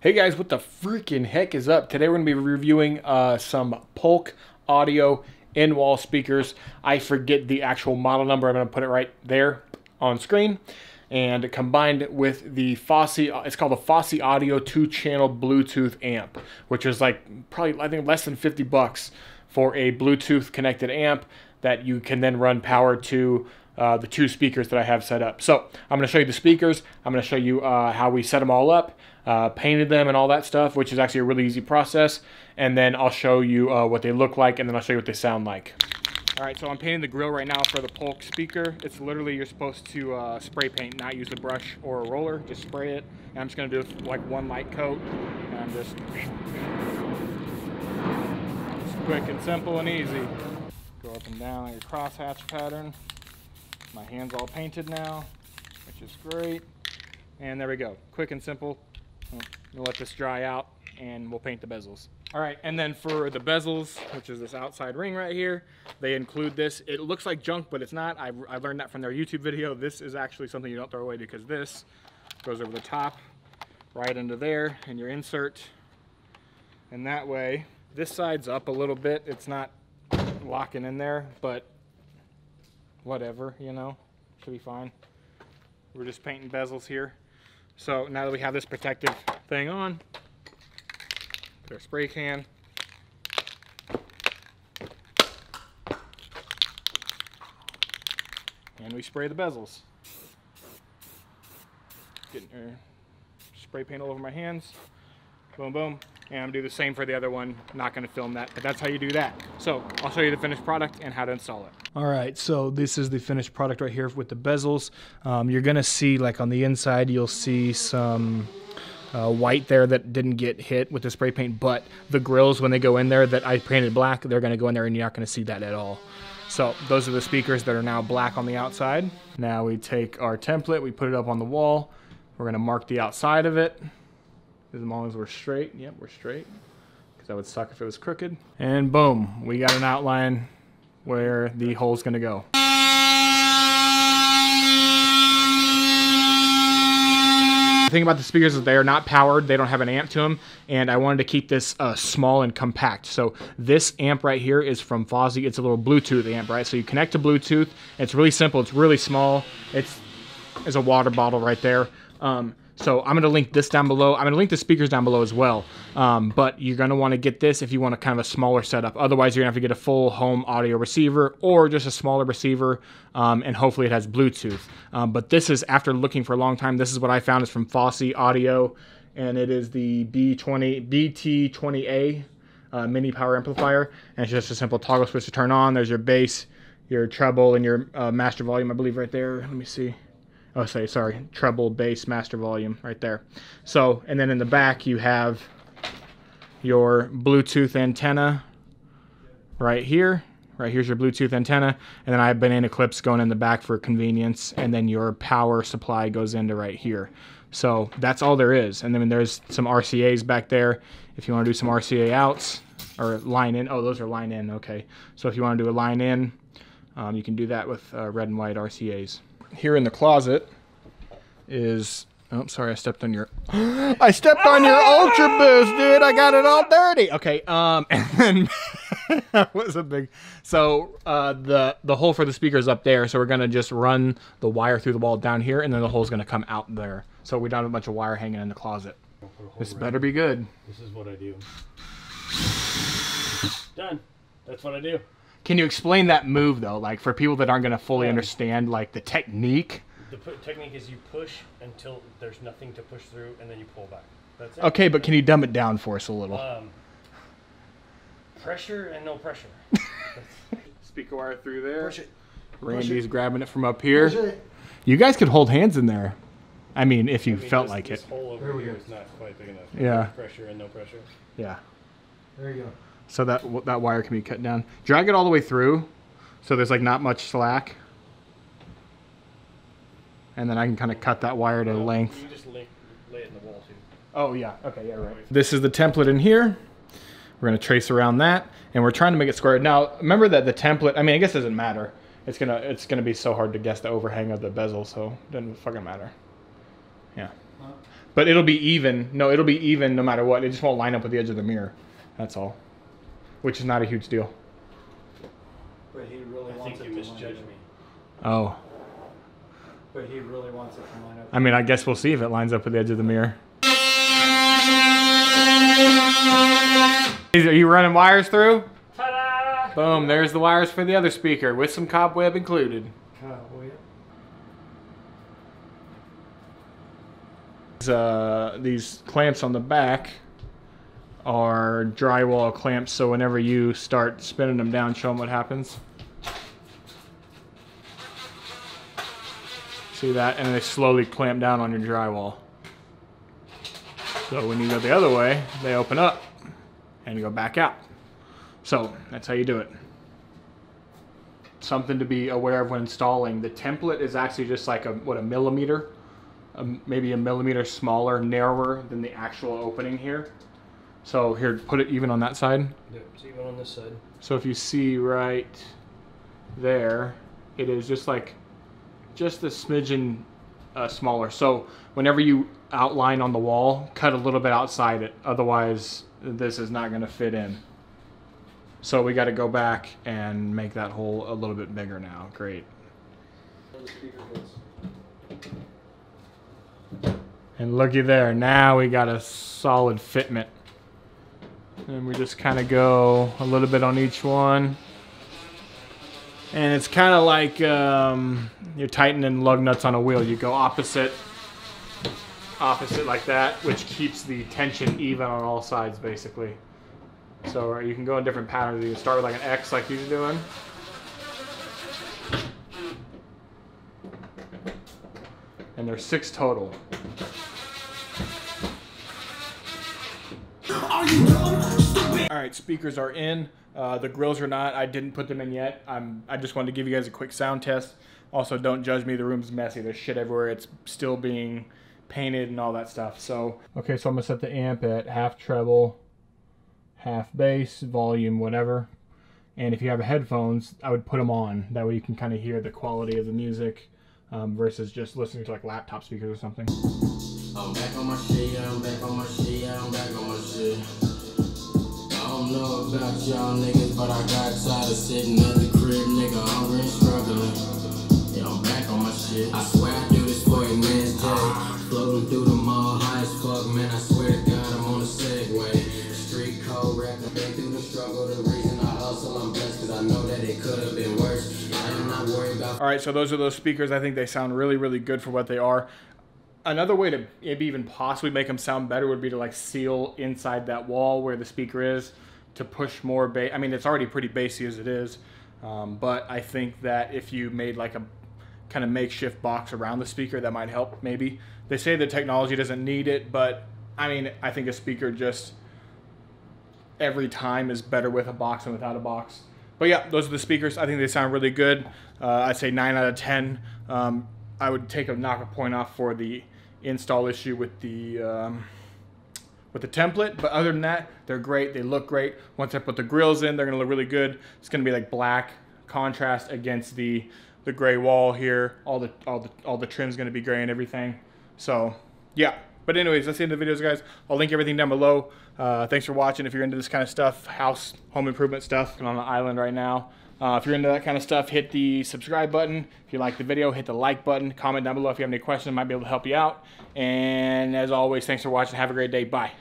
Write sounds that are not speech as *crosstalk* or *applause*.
Hey guys, what the freaking heck is up? Today we're going to be reviewing uh, some Polk Audio in-wall speakers. I forget the actual model number. I'm going to put it right there on screen. And combined with the Fosi, it's called the Fosi Audio 2-channel Bluetooth amp, which is like probably, I think, less than 50 bucks for a Bluetooth connected amp that you can then run power to uh, the two speakers that I have set up. So I'm going to show you the speakers. I'm going to show you uh, how we set them all up, uh, painted them and all that stuff, which is actually a really easy process. And then I'll show you uh, what they look like and then I'll show you what they sound like. All right, so I'm painting the grill right now for the Polk speaker. It's literally, you're supposed to uh, spray paint, not use a brush or a roller, just spray it. And I'm just gonna do like one light coat and I'm just, quick and simple and easy. Go up and down on your crosshatch pattern. My hand's all painted now, which is great. And there we go, quick and simple. We'll let this dry out and we'll paint the bezels. All right, and then for the bezels, which is this outside ring right here, they include this. It looks like junk, but it's not. I, I learned that from their YouTube video. This is actually something you don't throw away because this goes over the top, right into there, and your insert. And that way, this side's up a little bit. It's not locking in there, but whatever, you know, should be fine. We're just painting bezels here. So now that we have this protective thing on, put our spray can. And we spray the bezels. Getting our spray paint all over my hands. Boom, boom. And I'm do the same for the other one. Not gonna film that, but that's how you do that. So I'll show you the finished product and how to install it. All right, so this is the finished product right here with the bezels. Um, you're gonna see like on the inside, you'll see some uh, white there that didn't get hit with the spray paint, but the grills when they go in there that I painted black, they're gonna go in there and you're not gonna see that at all. So those are the speakers that are now black on the outside. Now we take our template, we put it up on the wall. We're gonna mark the outside of it as long as we're straight. Yep, we're straight. Because that would suck if it was crooked. And boom, we got an outline where the hole's gonna go. The thing about the speakers is they are not powered, they don't have an amp to them, and I wanted to keep this uh, small and compact. So this amp right here is from Fosi. It's a little Bluetooth amp, right? So you connect to Bluetooth. It's really simple. It's really small. It's, it's a water bottle right there. Um, so I'm going to link this down below. I'm going to link the speakers down below as well. Um, but you're going to want to get this if you want a kind of a smaller setup. Otherwise, you're going to have to get a full home audio receiver or just a smaller receiver. Um, and hopefully it has Bluetooth. Um, but this is, after looking for a long time, this is what I found is from Fosi Audio. And it is the B20, BT20A uh, mini power amplifier. And it's just a simple toggle switch to turn on. There's your bass, your treble, and your uh, master volume, I believe, right there. Let me see oh say sorry. Treble bass master volume right there. So and then in the back you have your bluetooth antenna right here. Right here's your bluetooth antenna and then i have banana clips going in the back for convenience and then your power supply goes into right here. So that's all there is. And then there's some rcas back there. If you want to do some rca outs or line in oh those are line in okay. So if you want to do a line in um, you can do that with uh, red and white rcas here in the closet is oh sorry I stepped on your *gasps* I stepped on your ultra boost dude. I got it all dirty. Okay um *laughs* and then that was a big so uh the the hole for the speaker is up there. So we're gonna just run the wire through the wall down here and then the hole's gonna come out there. So we don't have a bunch of wire hanging in the closet. This better be good. This is what I do. Done. That's what I do can you explain that move though, like for people that aren't going to fully yeah. understand like the technique? The technique is you push until there's nothing to push through, and then you pull back. That's it. Okay, but can you dumb it down for us a little? Um, pressure and no pressure. *laughs* Speaker wire through there. Push it. Randy's it. grabbing it from up here. You guys could hold hands in there. I mean, if you I mean, felt this, like this it. Hole over here is not quite big enough. Yeah. Pressure and no pressure. Yeah. There you go. So that that wire can be cut down. Drag it all the way through, so there's like not much slack. And then I can kind of cut that wire to length. You just lay, lay it in the wall too. Oh yeah, okay, yeah, right. This is the template in here. We're gonna trace around that, and we're trying to make it square. Now, remember that the template, I mean, I guess it doesn't matter. It's gonna, it's gonna be so hard to guess the overhang of the bezel, so it doesn't fucking matter. Yeah. But it'll be even. No, it'll be even no matter what. It just won't line up with the edge of the mirror. That's all. Which is not a huge deal. But he really I wants think it you to misjudged me. Oh. But he really wants it to line up. I mean, I guess we'll see if it lines up with the edge of the mirror. Are you running wires through? Ta-da! Boom, there's the wires for the other speaker with some cobweb included. Cowboy. Uh, these clamps on the back are drywall clamps, so whenever you start spinning them down, show them what happens. See that? And they slowly clamp down on your drywall. So when you go the other way, they open up and go back out. So that's how you do it. Something to be aware of when installing. The template is actually just like a what a millimeter, a, maybe a millimeter smaller, narrower than the actual opening here. So here, put it even on that side. Yep, see one on this side. So if you see right there, it is just like just a smidgen uh, smaller. So whenever you outline on the wall, cut a little bit outside it. Otherwise, this is not going to fit in. So we got to go back and make that hole a little bit bigger now. Great. And looky there. Now we got a solid fitment. And we just kind of go a little bit on each one. And it's kind of like um, you're tightening lug nuts on a wheel. You go opposite, opposite like that, which keeps the tension even on all sides, basically. So you can go in different patterns. You can start with like an X, like he's doing. And there's six total. Right, speakers are in. Uh, the grills are not. I didn't put them in yet. I'm. I just wanted to give you guys a quick sound test. Also, don't judge me. The room's messy. There's shit everywhere. It's still being painted and all that stuff. So okay, so I'm gonna set the amp at half treble, half bass, volume, whatever. And if you have headphones, I would put them on. That way you can kind of hear the quality of the music um, versus just listening to like laptop speakers or something. Know about y'all niggas, but I got tired of sitting at the crib, nigga, hungry and struggling. Yeah, I'm back on my shit. I swear I do this for a man's day. Floating through the mall, high as fuck, man, I swear to God, I'm on a Segway. Street code rap, I've been through the struggle, the reason I hustle, I'm blessed, cause I know that it could have been worse. I am not worried about All right, so those are those speakers. I think they sound really, really good for what they are. Another way to maybe even possibly make them sound better would be to like seal inside that wall where the speaker is to push more bass. I mean, it's already pretty bassy as it is, um, but I think that if you made like a kind of makeshift box around the speaker, that might help. Maybe they say the technology doesn't need it, but I mean, I think a speaker just every time is better with a box than without a box. But yeah, those are the speakers. I think they sound really good. Uh, I'd say nine out of ten. Um, I would take a knock a point off for the install issue with the um, with the template. But other than that, they're great. They look great. Once I put the grills in, they're gonna look really good. It's gonna be like black contrast against the the gray wall here. All the all the all the trim's gonna be gray and everything. So yeah. But anyways, that's the end of the videos, guys. I'll link everything down below. Uh, thanks for watching. If you're into this kind of stuff, house, home improvement stuff, I'm on the island right now. Uh, if you're into that kind of stuff, hit the subscribe button. If you like the video, hit the like button. Comment down below if you have any questions. I might be able to help you out. And as always, thanks for watching. Have a great day. Bye.